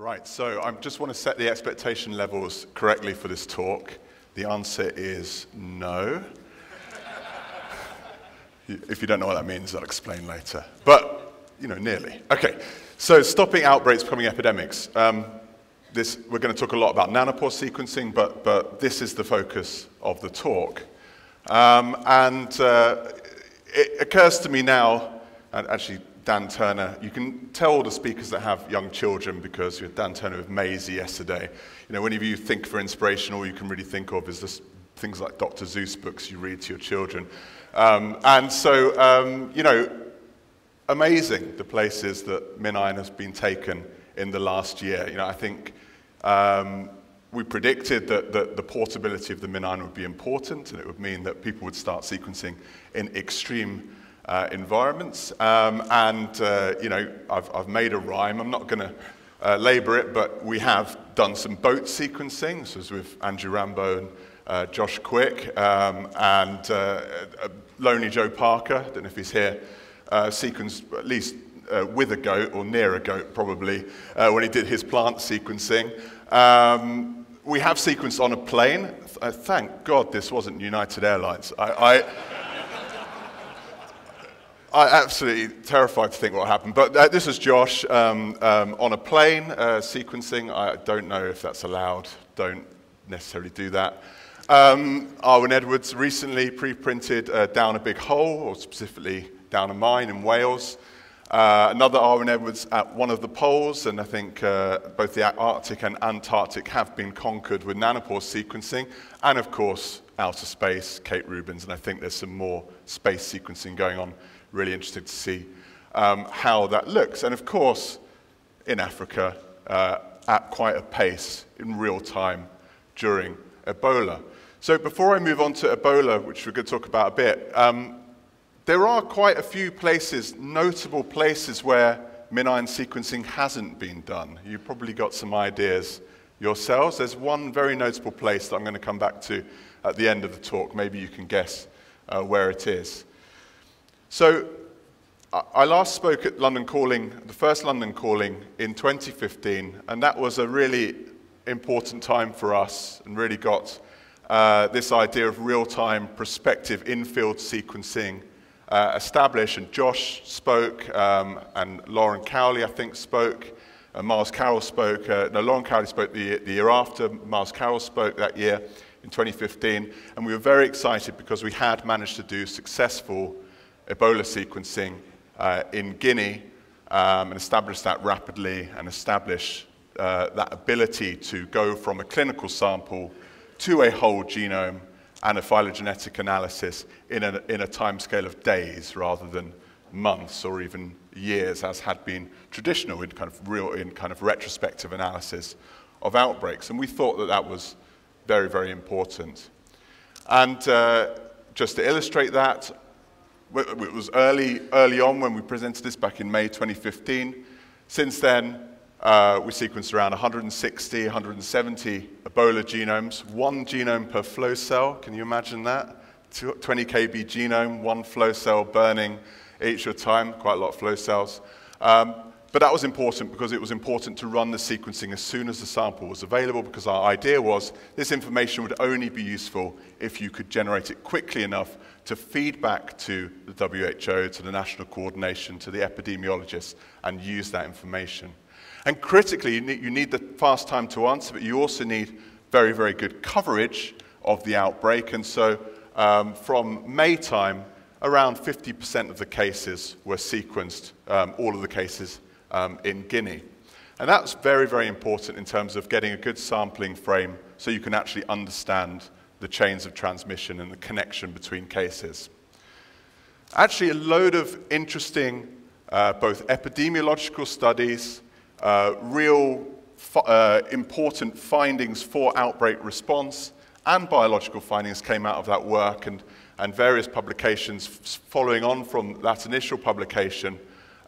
Right, so I just want to set the expectation levels correctly for this talk. The answer is no. if you don't know what that means, I'll explain later. But, you know, nearly. Okay, so stopping outbreaks becoming epidemics. Um, this, we're going to talk a lot about nanopore sequencing, but, but this is the focus of the talk. Um, and uh, it occurs to me now, and actually Dan Turner. You can tell all the speakers that have young children because you had Dan Turner with Maisie yesterday. You know, whenever you think for inspiration, all you can really think of is this, things like Dr. Seuss books you read to your children. Um, and so, um, you know, amazing the places that MinION has been taken in the last year. You know, I think um, we predicted that, that, the portability of the MinION would be important, and it would mean that people would start sequencing in extreme uh, environments. Um, and, uh, you know, I've, I've made a rhyme. I'm not going to uh, labor it, but we have done some boat sequencing. This was with Andrew Rambo and uh, Josh Quick um, and uh, uh, Lonely Joe Parker. I don't know if he's here. sequenced at least with a goat or near a goat, probably, when he did his plant sequencing. Um, we have sequenced on a plane. thank God this wasn't United Airlines. I, I I'm absolutely terrified to think what happened. But uh, this is Josh um, um, on a plane uh, sequencing. I don't know if that's allowed. Don't necessarily do that. Um, Arwyn Edwards recently pre-printed uh, Down a Big Hole, or specifically Down a Mine in Wales. Uh, another Arwyn Edwards at one of the poles, and I think uh, both the Arctic and Antarctic have been conquered with nanopore sequencing. And of course, outer space, Kate Rubins, and I think there's some more space sequencing going on really interested to see um, how that looks. And of course, in Africa, uh, at quite a pace in real time during Ebola. So before I move on to Ebola, which we're going to talk about a bit, um, there are quite a few places, notable places where MinION sequencing hasn't been done. You've probably got some ideas yourselves. There's one very notable place that I'm going to come back to at the end of the talk. Maybe you can guess uh, where it is. So I last spoke at London Calling, the first London Calling in 2015, and that was a really important time for us and really got uh, this idea of real-time prospective in-field sequencing uh, established. And Josh spoke, um, and Lauren Cowley, I think, spoke. Uh, Miles Carroll spoke. Uh, no, Lauren Cowley spoke the, the year after. Miles Carroll spoke that year in 2015. And we were very excited because we had managed to do successful Ebola sequencing uh, in Guinea um, and establish that rapidly and establish uh, that ability to go from a clinical sample to a whole genome and a phylogenetic analysis in a, in a timescale of days rather than months or even years, as had been traditional in kind of real, in kind of retrospective analysis of outbreaks. And we thought that that was very, very important. And uh, just to illustrate that, it was early, early on when we presented this back in May 2015. Since then, uh, we sequenced around 160, 170 Ebola genomes, one genome per flow cell. Can you imagine that? 20 kb genome, one flow cell burning each at a time, quite a lot of flow cells. Um, but that was important because it was important to run the sequencing as soon as the sample was available because our idea was this information would only be useful if you could generate it quickly enough to feed back to the WHO, to the national coordination, to the epidemiologists, and use that information. And critically, you need, the fast time to answer, but you also need very, very good coverage of the outbreak. And so um, from May time, around 50% of the cases were sequenced, um, all of the cases um, in Guinea. And that's very, very important in terms of getting a good sampling frame so you can actually understand the chains of transmission and the connection between cases. Actually, a load of interesting uh, both epidemiological studies, uh, real uh, important findings for outbreak response, and biological findings came out of that work, and, and various publications following on from that initial publication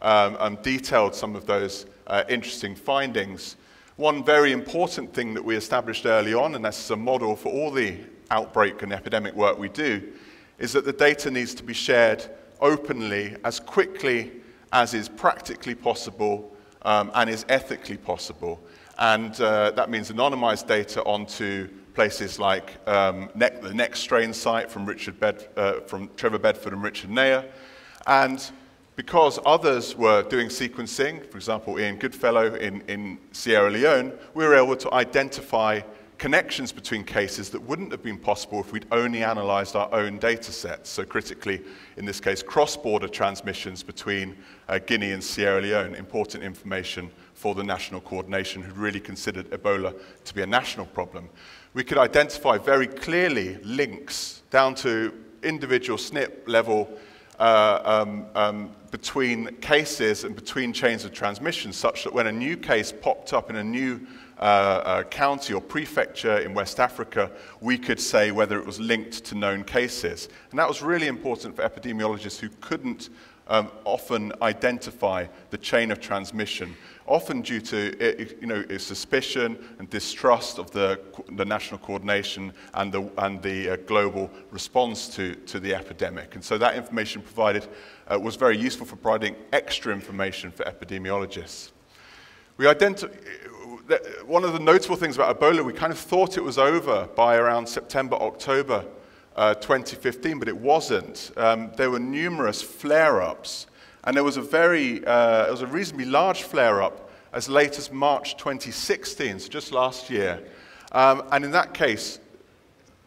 um, um, detailed some of those uh, interesting findings. One very important thing that we established early on, and this is a model for all the outbreak and epidemic work we do, is that the data needs to be shared openly as quickly as is practically possible um, and is ethically possible. And uh, that means anonymized data onto places like um, the Next Strain site from, Richard uh, from Trevor Bedford and Richard Neher. And because others were doing sequencing, for example, Ian Goodfellow in, in Sierra Leone, we were able to identify connections between cases that wouldn't have been possible if we'd only analyzed our own data sets. So critically, in this case, cross-border transmissions between uh, Guinea and Sierra Leone, important information for the national coordination who really considered Ebola to be a national problem. We could identify very clearly links down to individual SNP level uh, um, um, between cases and between chains of transmission, such that when a new case popped up in a new uh, uh, county or prefecture in West Africa, we could say whether it was linked to known cases. And that was really important for epidemiologists who couldn't um, often identify the chain of transmission often due to you know, suspicion and distrust of the, the national coordination and the, and the uh, global response to, to the epidemic. And so that information provided uh, was very useful for providing extra information for epidemiologists. We identi- one of the notable things about Ebola, we kind of thought it was over by around September, October uh, 2015, but it wasn't. Um, there were numerous flare ups and there was a very, uh, it was a reasonably large flare-up as late as March 2016, so just last year. Um, and in that case,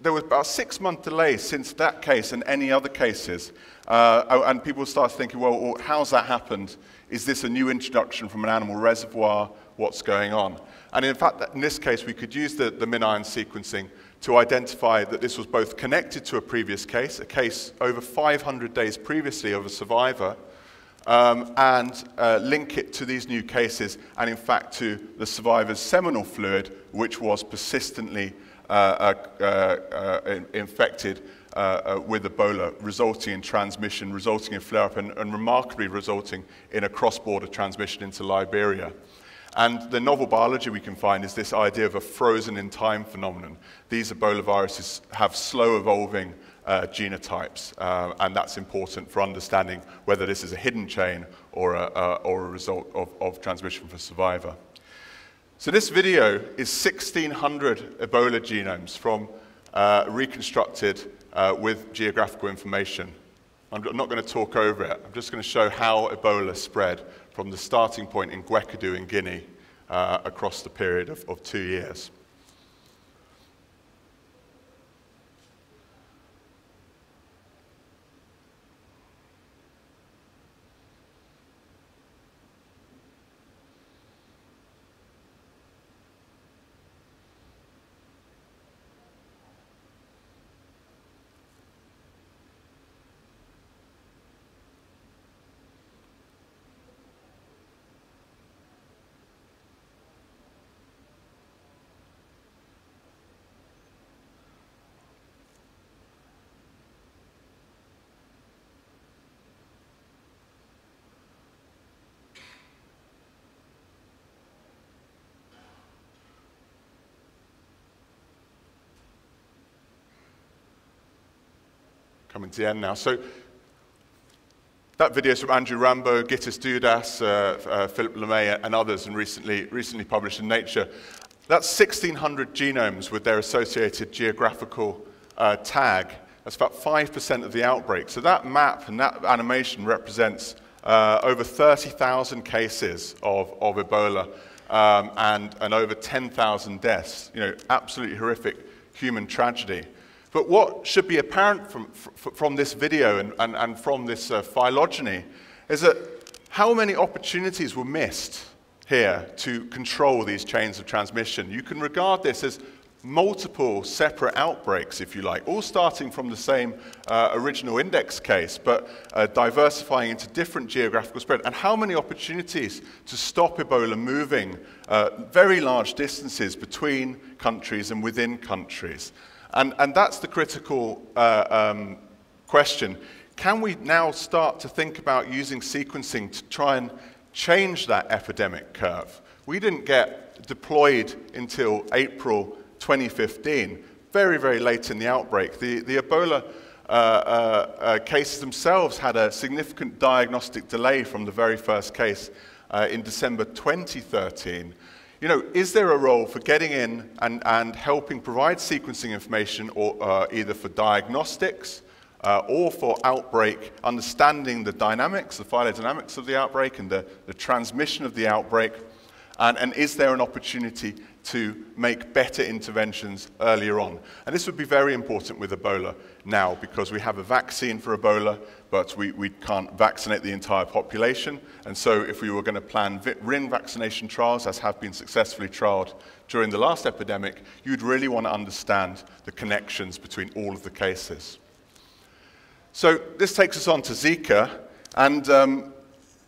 there was about a six-month delay since that case and any other cases. Uh, oh, and people started thinking, well, how's that happened? Is this a new introduction from an animal reservoir? What's going on? And in fact, in this case, we could use the, the MinION sequencing to identify that this was both connected to a previous case, a case over 500 days previously of a survivor, um, and uh, link it to these new cases and, in fact, to the survivor's seminal fluid, which was persistently uh, uh, uh infected uh, uh, with Ebola, resulting in transmission, resulting in flare up, and, and remarkably resulting in a cross border transmission into Liberia. And the novel biology we can find is this idea of a frozen in time phenomenon. These Ebola viruses have slow evolving uh, genotypes, uh, and that's important for understanding whether this is a hidden chain or a, uh, or a result of, of transmission for survivor. So this video is 1,600 Ebola genomes from uh, reconstructed uh, with geographical information. I'm not going to talk over it. I'm just going to show how Ebola spread from the starting point in Gwekadu in Guinea uh, across the period of, of two years. Coming to the end now. So that video is from Andrew Rambo, Gittis Dudas, uh, uh, Philip Lemay, and others, and recently, recently published in Nature. That's 1,600 genomes with their associated geographical uh, tag. That's about 5% of the outbreak. So that map and that animation represents uh, over 30,000 cases of, of Ebola um, and, and over 10,000 deaths. You know, absolutely horrific human tragedy. But what should be apparent from, from this video and, and, and from this uh, phylogeny is that how many opportunities were missed here to control these chains of transmission. You can regard this as multiple separate outbreaks, if you like, all starting from the same uh, original index case, but uh, diversifying into different geographical spread. And how many opportunities to stop Ebola moving uh, very large distances between countries and within countries. And, and that's the critical uh, um, question. Can we now start to think about using sequencing to try and change that epidemic curve? We didn't get deployed until April 2015, very, very late in the outbreak. The, the Ebola uh, uh, uh, cases themselves had a significant diagnostic delay from the very first case uh, in December 2013. You know, is there a role for getting in and, and helping provide sequencing information or, uh, either for diagnostics uh, or for outbreak, understanding the dynamics, the phylogenetics of the outbreak and the, the transmission of the outbreak? And, and is there an opportunity to make better interventions earlier on. And this would be very important with Ebola now because we have a vaccine for Ebola, but we, we can't vaccinate the entire population. And so if we were going to plan ring vaccination trials, as have been successfully trialed during the last epidemic, you'd really want to understand the connections between all of the cases. So this takes us on to Zika. And um,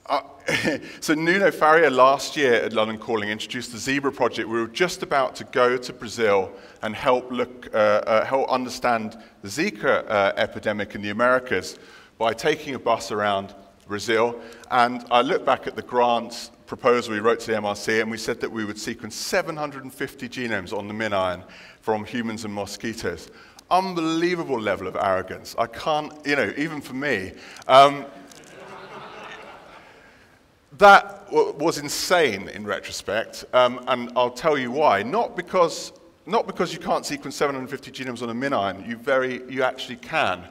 uh, so Nuno Faria last year at London Calling introduced the Zebra project. We were just about to go to Brazil and help look, uh, uh, help understand the Zika uh, epidemic in the Americas by taking a bus around Brazil. And I looked back at the grant proposal we wrote to the MRC, and we said that we would sequence 750 genomes on the MinION from humans and mosquitoes. Unbelievable level of arrogance. I can't, you know, even for me. Um, that was insane in retrospect, um, and I'll tell you why. Not because, not because you can't sequence 750 genomes on a MinION, you, very, you actually can.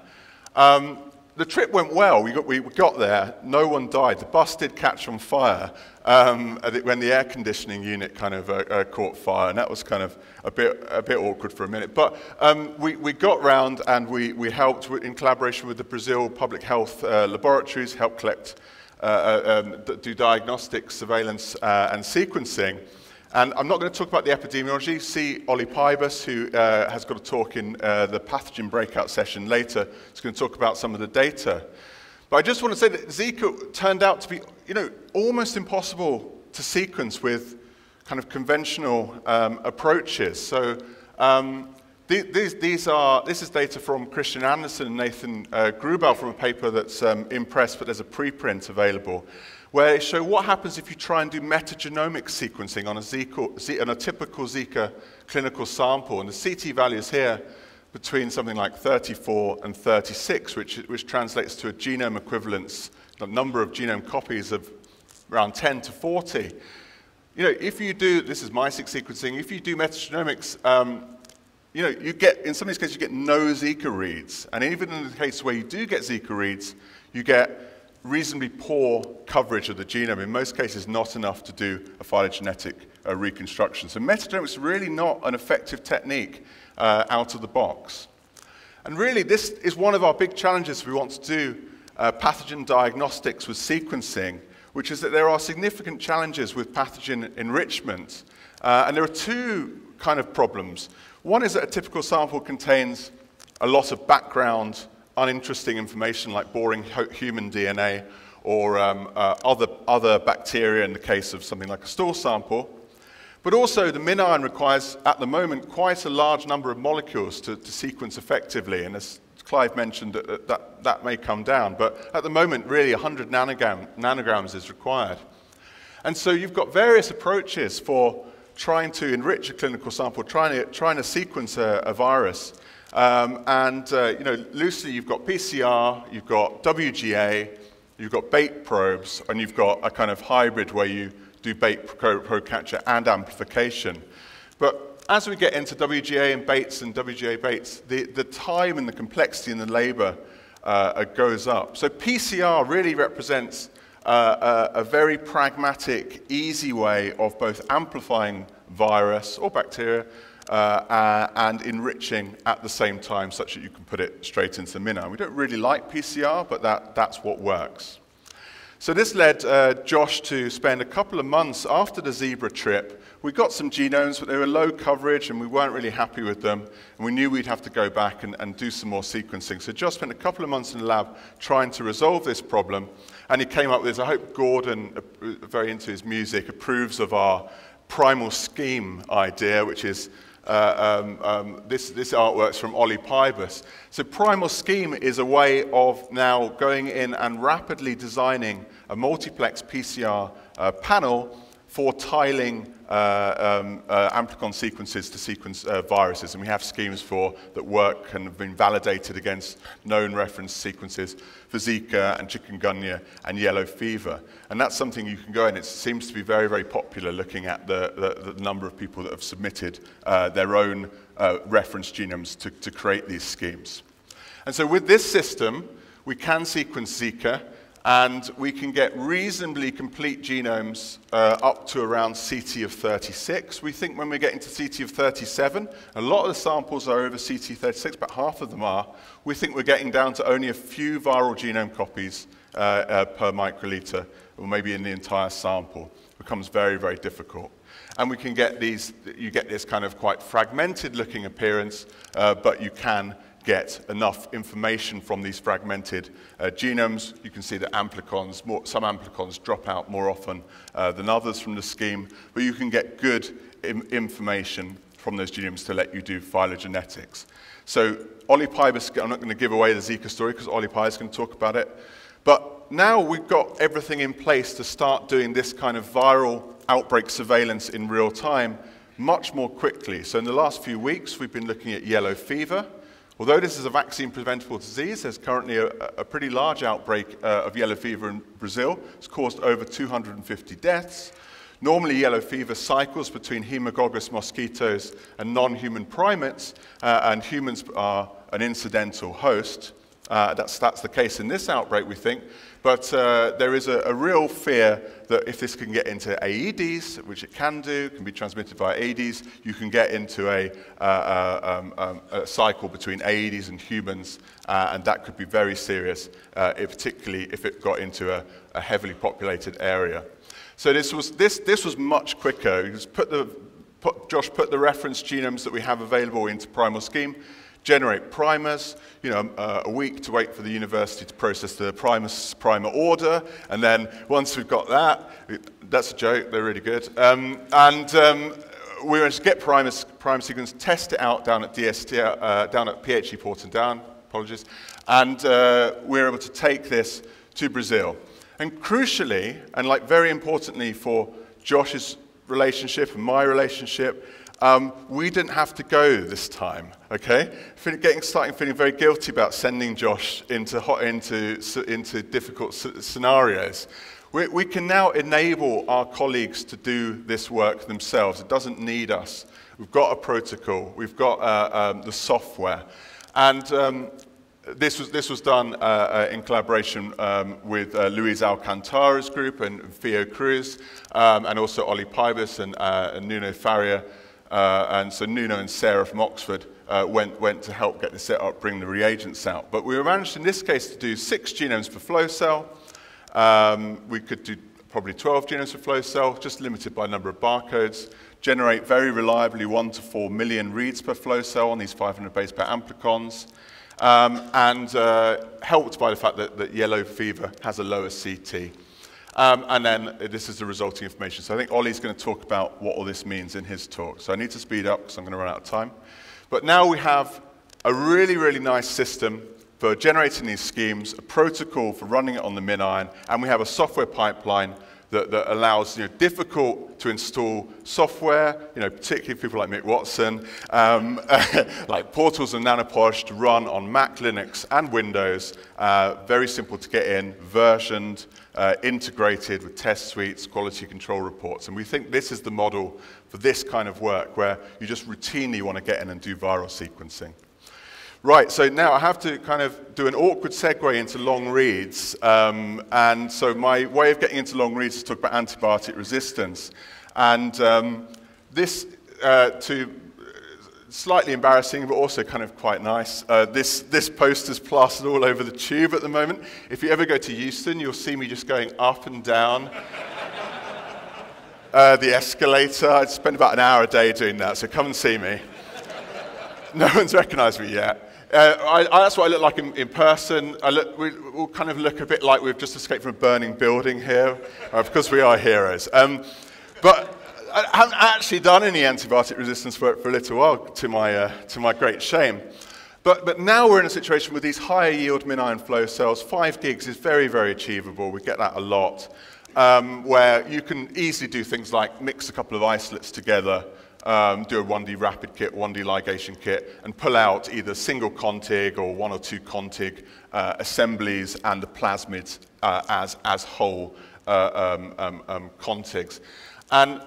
Um, the trip went well. We got, we got there. No one died. The bus did catch on fire um, when the air conditioning unit kind of uh, uh, caught fire, and that was kind of a bit, a bit awkward for a minute. But um, we, we got round and we, we helped in collaboration with the Brazil Public Health uh, Laboratories, helped collect um, do diagnostics, surveillance, uh, and sequencing. And I'm not going to talk about the epidemiology. See Ollie Pybus, who uh, has got a talk in uh, the pathogen breakout session later. He's going to talk about some of the data. But I just want to say that Zika turned out to be, you know, almost impossible to sequence with kind of conventional um, approaches. So um, these, these are, this is data from Christian Andersen and Nathan uh, Grubel from a paper that's um, in press, but there's a preprint available, where they show what happens if you try and do metagenomic sequencing on a, on a typical Zika clinical sample. And the CT values here between something like 34 and 36, which, which translates to a genome equivalence, the number of genome copies of around 10 to 40. You know, if you do, this is MiSeq sequencing, if you do metagenomics, um, you know, you get, in some of these cases, you get no Zika reads. And even in the case where you do get Zika reads, you get reasonably poor coverage of the genome. In most cases, not enough to do a phylogenetic uh, reconstruction. So metagenomics is really not an effective technique uh, out of the box. And really, this is one of our big challenges we want to do uh, pathogen diagnostics with sequencing, which is that there are significant challenges with pathogen enrichment. Uh, and there are two kind of problems. One is that a typical sample contains a lot of background, uninteresting information like boring human DNA or um, uh, other, other bacteria in the case of something like a stool sample. But also, the MinION requires, at the moment, quite a large number of molecules to, to sequence effectively. And as Clive mentioned, that, that, that, may come down. But at the moment, really, 100 nanogram, nanograms is required. And so you've got various approaches for trying to enrich a clinical sample, trying to, trying to sequence a, a virus. Um, and, uh, you know, loosely you've got PCR, you've got WGA, you've got bait probes, and you've got a kind of hybrid where you do bait probe capture and amplification. But as we get into WGA and baits and WGA baits, the, the time and the complexity and the labor uh, goes up. So PCR really represents a, a, very pragmatic, easy way of both amplifying virus or bacteria uh, uh, and enriching at the same time such that you can put it straight into the MinION. We don't really like PCR, but that, that's what works. So this led uh, Josh to spend a couple of months after the zebra trip. We got some genomes, but they were low coverage and we weren't really happy with them. And we knew we'd have to go back and, and do some more sequencing. So Josh spent a couple of months in the lab trying to resolve this problem. And he came up with this. I hope Gordon, uh, very into his music, approves of our primal scheme idea, which is uh, um, um, this, this artwork's from Ollie Pybus. So primal scheme is a way of now going in and rapidly designing a multiplex PCR uh, panel for tiling uh, um, uh, amplicon sequences to sequence uh, viruses. And we have schemes for that work and have been validated against known reference sequences for Zika and chikungunya and yellow fever. And that's something you can go in. It seems to be very, very popular looking at the, the, the number of people that have submitted uh, their own uh, reference genomes to, to create these schemes. And so with this system, we can sequence Zika and we can get reasonably complete genomes uh, up to around CT of 36. We think when we get into CT of 37, a lot of the samples are over CT 36, but half of them are. We think we're getting down to only a few viral genome copies uh, uh, per microliter, or maybe in the entire sample. It becomes very, very difficult. And we can get these, you get this kind of quite fragmented looking appearance, uh, but you can get enough information from these fragmented uh, genomes. You can see that amplicons, more, some amplicons drop out more often uh, than others from the scheme, but you can get good information from those genomes to let you do phylogenetics. So Ollie Pybus, I'm not going to give away the Zika story because Pybus is going to talk about it, but now we've got everything in place to start doing this kind of viral outbreak surveillance in real time much more quickly. So in the last few weeks, we've been looking at yellow fever, Although this is a vaccine preventable disease, there's currently a, a pretty large outbreak uh, of yellow fever in Brazil. It's caused over 250 deaths. Normally, yellow fever cycles between Haemococcus mosquitoes and non-human primates, uh, and humans are an incidental host. Uh, that's, that's the case in this outbreak, we think. But uh, there is a, a, real fear that if this can get into AEDs, which it can do, can be transmitted via AEDs, you can get into a, uh, uh, um, um, a cycle between AEDs and humans, uh, and that could be very serious, uh, if, particularly if it got into a, a, heavily populated area. So this was, this, this was much quicker. Put the, put, Josh put the reference genomes that we have available into Primal Scheme, generate primers, you know, uh, a week to wait for the university to process the primer order, and then once we've got that, that's a joke, they're really good, um, and um, we were to get primers, primer sequence, test it out down at DST, uh, down at PHE and Down, apologies, and uh, we were able to take this to Brazil. And crucially, and like very importantly for Josh's relationship and my relationship, um, we didn't have to go this time, okay? Getting, starting feeling very guilty about sending Josh into, hot, into, into difficult scenarios. We, we can now enable our colleagues to do this work themselves. It doesn't need us. We've got a protocol. We've got uh, um, the software. And um, this was, this was done uh, uh, in collaboration um, with uh, Luis Alcantara's group and Theo Cruz, um, and also Ollie Pybus and, uh, and Nuno Faria uh, and so Nuno and Sarah from Oxford uh, went, went to help get this set up, bring the reagents out. But we managed in this case to do six genomes per flow cell. Um, we could do probably 12 genomes per flow cell, just limited by number of barcodes. Generate very reliably 1 to 4 million reads per flow cell on these 500 base pair amplicons. Um, and uh, helped by the fact that, that yellow fever has a lower CT. Um, and then this is the resulting information. So I think Ollie's going to talk about what all this means in his talk. So I need to speed up because I'm going to run out of time. But now we have a really, really nice system for generating these schemes, a protocol for running it on the MinION, and we have a software pipeline that, that allows you know, difficult to install software, you know, particularly people like Mick Watson, um, like Portals and Nanoposh to run on Mac, Linux, and Windows. Uh, very simple to get in, versioned, uh, integrated with test suites, quality control reports. And we think this is the model for this kind of work where you just routinely want to get in and do viral sequencing. Right, so now I have to kind of do an awkward segue into long reads. Um, and so my way of getting into long reads is to talk about antibiotic resistance. And um, this, uh, to slightly embarrassing, but also kind of quite nice. Uh, this, this poster's plastered all over the tube at the moment. If you ever go to Euston, you'll see me just going up and down uh, the escalator. I spend about an hour a day doing that, so come and see me. No one's recognized me yet. Uh, I, I, that's what I look like in, in person. I look, we, will kind of look a bit like we've just escaped from a burning building here, uh, because we are heroes. Um, but I haven't actually done any antibiotic resistance work for a little while, to my, uh, to my great shame. But, but now we're in a situation with these higher yield MinION flow cells. Five gigs is very, very achievable. We get that a lot. um, where you can easily do things like mix a couple of isolates together, um, do a 1D rapid kit, 1D ligation kit, and pull out either single contig or one or two contig uh, assemblies and the plasmids uh, as, as whole uh, um, um, um, contigs. And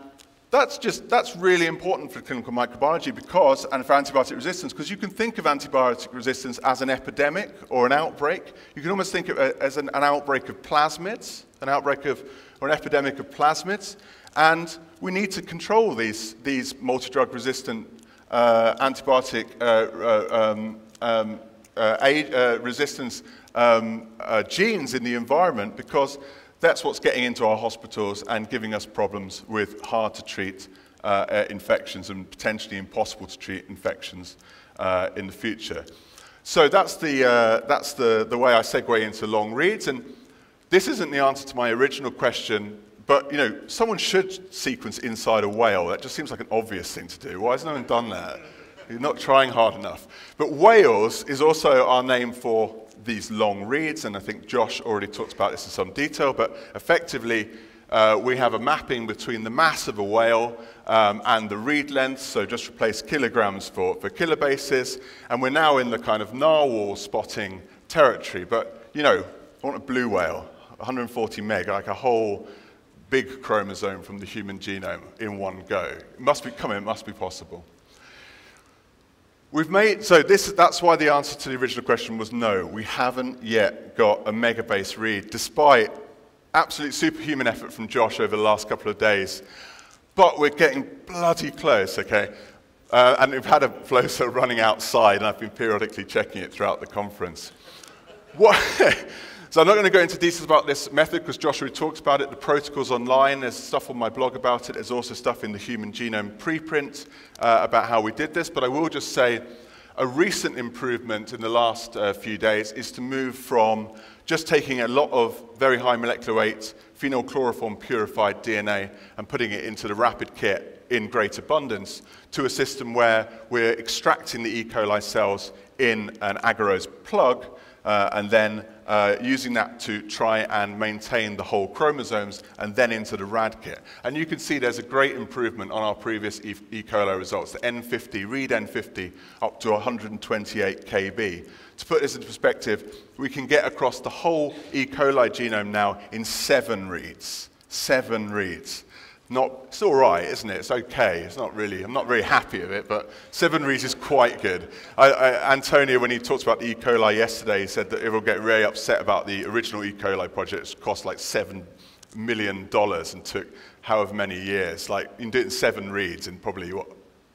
that's just, that's really important for clinical microbiology because, and for antibiotic resistance, because you can think of antibiotic resistance as an epidemic or an outbreak. You can almost think of it as an, an outbreak of plasmids, an outbreak of, or an epidemic of plasmids. And we need to control these, these multi-drug resistant uh, antibiotic uh, uh um, um, uh, uh, resistance um, uh, genes in the environment because that's what's getting into our hospitals and giving us problems with hard to treat uh, uh, infections and potentially impossible to treat infections uh, in the future. So that's, the, uh, that's the, the way I segue into long reads. And this isn't the answer to my original question, but you know, someone should sequence inside a whale. That just seems like an obvious thing to do. Why has no one done that? You're not trying hard enough. But whales is also our name for these long reads, and I think Josh already talked about this in some detail, but effectively, uh, we have a mapping between the mass of a whale um, and the read length, so just replace kilograms for, for kilobases, and we're now in the kind of narwhal spotting territory. But, you know, I want a blue whale, 140 meg, like a whole big chromosome from the human genome in one go. It must be, come it must be possible. We've made, so this, that's why the answer to the original question was no. We haven't yet got a megabase read, despite absolute superhuman effort from Josh over the last couple of days. But we're getting bloody close, okay? Uh, and we've had a flow cell running outside, and I've been periodically checking it throughout the conference. What, So I'm not going to go into details about this method because Joshua talks about it. The protocol's online. There's stuff on my blog about it. There's also stuff in the Human Genome preprint uh, about how we did this. But I will just say a recent improvement in the last uh, few days is to move from just taking a lot of very high molecular weight phenylchloroform purified DNA and putting it into the rapid kit in great abundance to a system where we're extracting the E. coli cells in an agarose plug uh, and then uh, using that to try and maintain the whole chromosomes and then into the RAD kit. And you can see there's a great improvement on our previous E. e. coli results, the N50, read N50 up to 128 kb. To put this into perspective, we can get across the whole E. coli genome now in seven reads. Seven reads not, it's all right, isn't it? It's okay. It's not really, I'm not very happy with it, but seven reads is quite good. I, I, Antonio, when he talked about the E. coli yesterday, he said that everyone get really upset about the original E. coli project. It cost like seven million dollars and took however many years. Like, you can do it in seven reads in probably, what,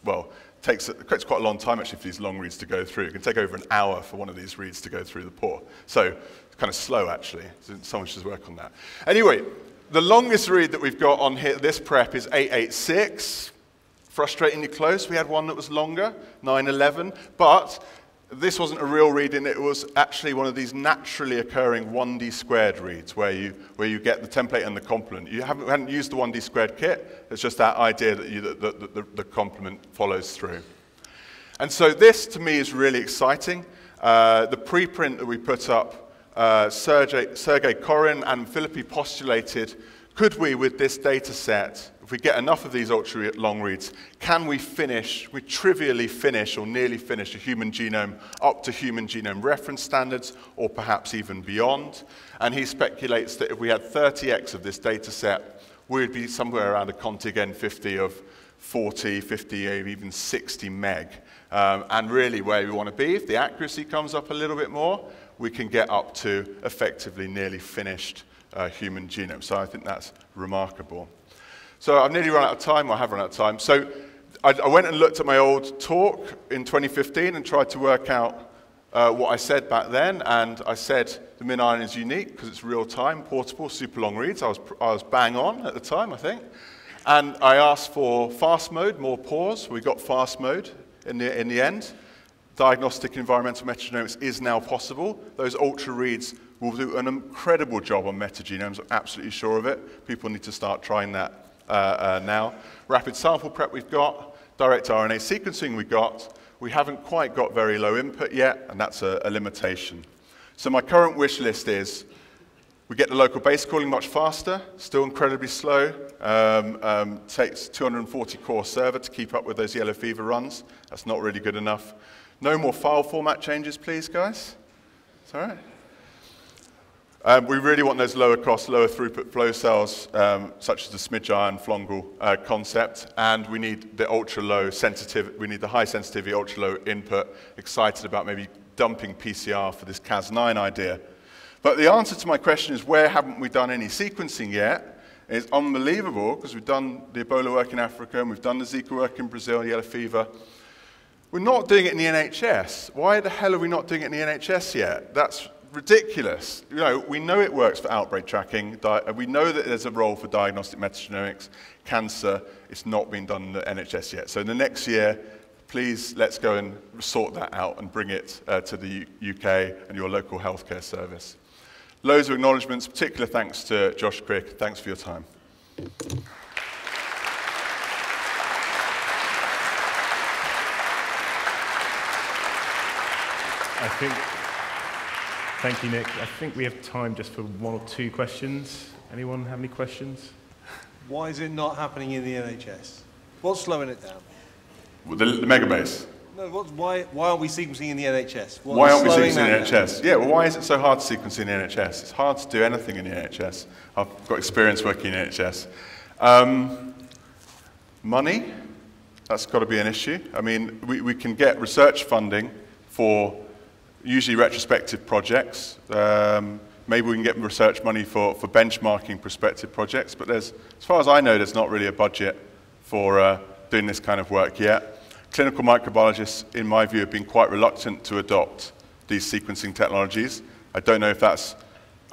well, takes, it takes quite a long time actually for these long reads to go through. It can take over an hour for one of these reads to go through the pore. So, it's kind of slow actually. Someone should work on that. Anyway, the longest read that we've got on here, this prep is 886. Frustratingly close. We had one that was longer, 911. But this wasn't a real reading. It was actually one of these naturally occurring 1D squared reads where you, where you get the template and the complement. You haven't, hadn't used the 1D squared kit. It's just that idea that, you, that, the, the complement follows through. And so this, to me, is really exciting. Uh, the preprint that we put up uh, Sergey, Sergey Korin and Philippi postulated, could we, with this data set, if we get enough of these ultra long reads, can we finish, we trivially finish or nearly finish a human genome up to human genome reference standards or perhaps even beyond? And he speculates that if we had 30x of this data set, we'd be somewhere around a contig N50 of 40, 50, even 60 meg. Um, and really where we want to be, if the accuracy comes up a little bit more, we can get up to effectively nearly finished uh, human genome. So I think that's remarkable. So I've nearly run out of time, or I have run out of time. So I, I went and looked at my old talk in 2015 and tried to work out uh, what I said back then. And I said the MinION is unique because it's real time, portable, super long reads. I was, I was bang on at the time, I think. And I asked for fast mode, more pores. We got fast mode in the, in the end diagnostic environmental metagenomics is now possible. Those ultra reads will do an incredible job on metagenomes, I'm absolutely sure of it. People need to start trying that uh, uh, now. Rapid sample prep we've got, direct RNA sequencing we've got. We haven't quite got very low input yet, and that's a, a limitation. So my current wish list is We get the local base calling much faster, still incredibly slow. Um, um, takes 240 core server to keep up with those yellow fever runs. That's not really good enough. No more file format changes, please, guys. It's all right. Um, we really want those lower cost, lower throughput flow cells, um, such as the SMIDGE and Flongle uh, concept, and we need the ultra low sensitivity, we need the high sensitivity, ultra low input. Excited about maybe dumping PCR for this Cas9 idea. But the answer to my question is where haven't we done any sequencing yet? It's unbelievable because we've done the Ebola work in Africa and we've done the Zika work in Brazil, yellow fever. We're not doing it in the NHS. Why the hell are we not doing it in the NHS yet? That's ridiculous. You know, we know it works for outbreak tracking. We know that there's a role for diagnostic metagenomics. Cancer, it's not been done in the NHS yet. So in the next year, please let's go and sort that out and bring it uh, to the UK and your local healthcare service. Loads of acknowledgements, particular thanks to Josh Crick. Thanks for your time. I think, thank you, Nick. I think we have time just for one or two questions. Anyone have any questions? Why is it not happening in the NHS? What's slowing it down? The, the megabase. No, why, why aren't we sequencing in the NHS? What why aren't we sequencing in the NHS? Yeah, well, why is it so hard to sequence in the NHS? It's hard to do anything in the NHS. I've got experience working in the NHS. Um, money, that's got to be an issue. I mean, we, we can get research funding for usually retrospective projects. Um, maybe we can get research money for, for benchmarking prospective projects, but there's, as far as I know, there's not really a budget for uh, doing this kind of work yet clinical microbiologists, in my view, have been quite reluctant to adopt these sequencing technologies. I don't know if that's,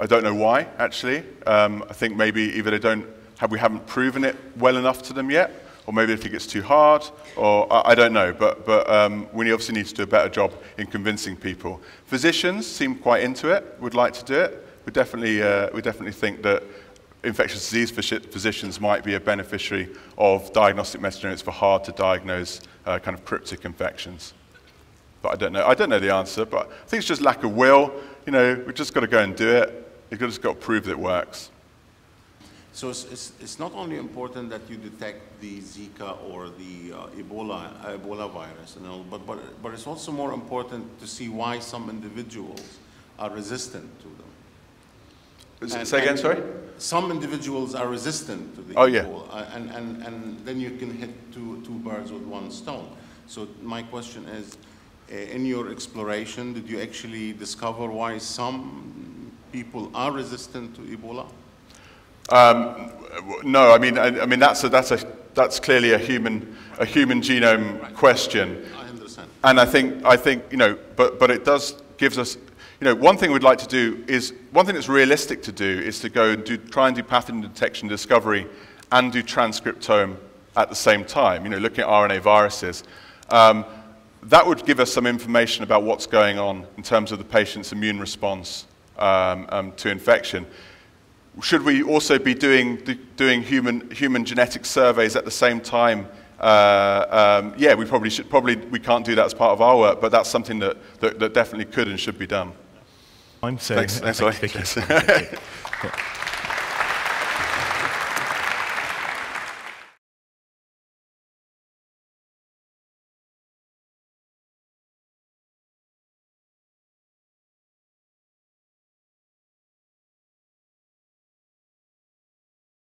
I don't know why, actually. Um, I think maybe either they don't, have, we haven't proven it well enough to them yet, or maybe if it gets too hard, or I, I don't know, but, but um, we obviously need to do a better job in convincing people. Physicians seem quite into it, would like to do it. We definitely, uh, we definitely think that infectious disease physicians might be a beneficiary of diagnostic metagenomics for hard to diagnose uh, kind of cryptic infections. But I don't know. I don't know the answer, but I think it's just lack of will. You know, we've just got to go and do it. We've just got to prove that it works. So it's, it's, it's, not only important that you detect the Zika or the uh, Ebola, uh, Ebola virus, and all, but, but, but it's also more important to see why some individuals are resistant to them. And, Say again, sorry? Some individuals are resistant to the oh, yeah. Uh, and, and, and then you can hit two, two birds with one stone. So my question is, uh, in your exploration, did you actually discover why some people are resistant to Ebola? Um, no, I mean, I, I, mean that's a, that's a that's clearly a human a human genome right. question. I understand. And I think I think you know, but but it does gives us you know, one thing we'd like to do is, one thing that's realistic to do is to go and do, try and do pathogen detection discovery and do transcriptome at the same time, you know, looking at RNA viruses. Um, that would give us some information about what's going on in terms of the patient's immune response um, um, to infection. Should we also be doing, doing human, human genetic surveys at the same time uh, um, yeah, we probably should, probably we can't do that as part of our work, but that's something that, that, that definitely could and should be done. I'm saying. Thanks. Thanks, thanks,